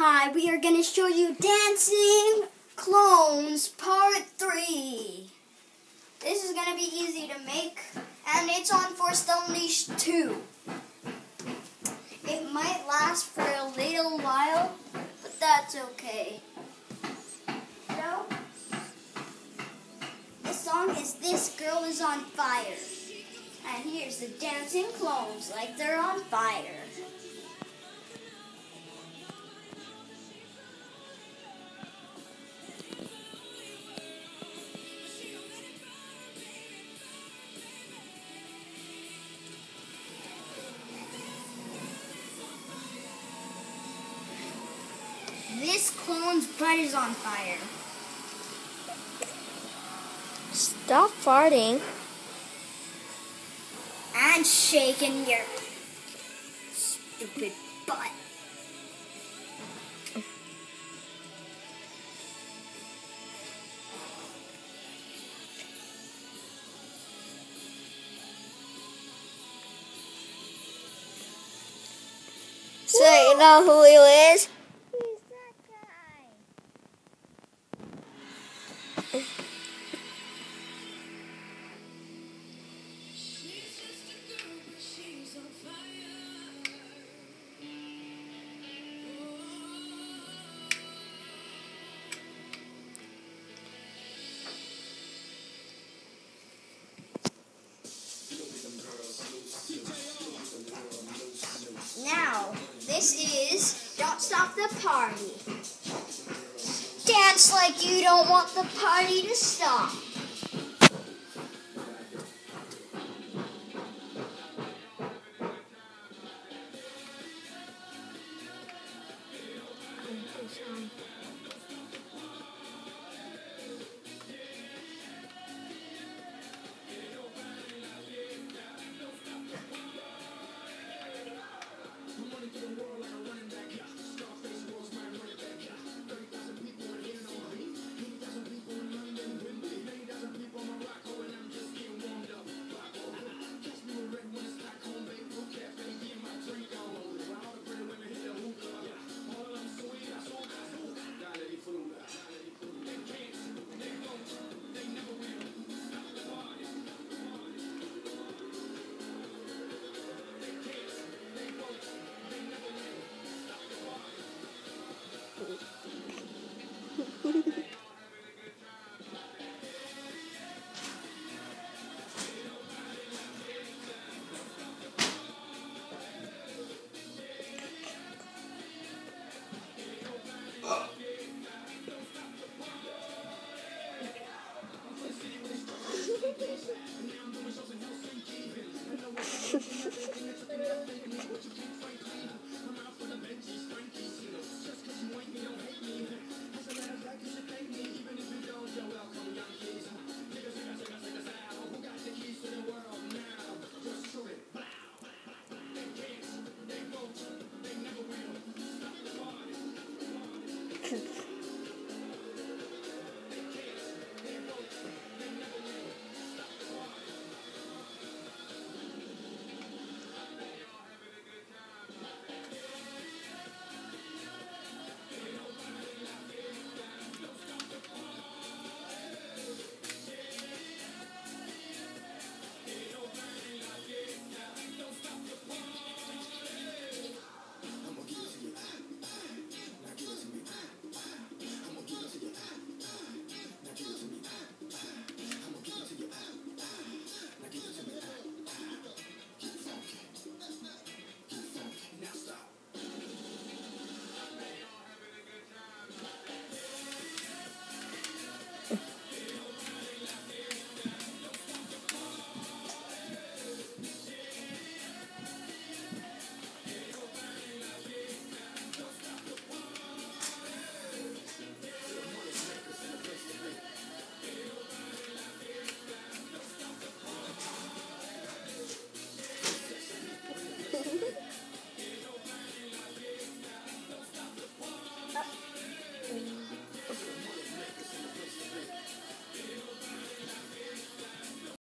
Hi, we are going to show you Dancing Clones Part 3. This is going to be easy to make, and it's on Force Unleashed 2. It might last for a little while, but that's okay. So, the song is This Girl is on Fire. And here's the dancing clones like they're on fire. This clone's butt is on fire. Stop farting. And shaking your stupid butt. So you know who he is? This is Don't Stop the Party. Dance like you don't want the party to stop.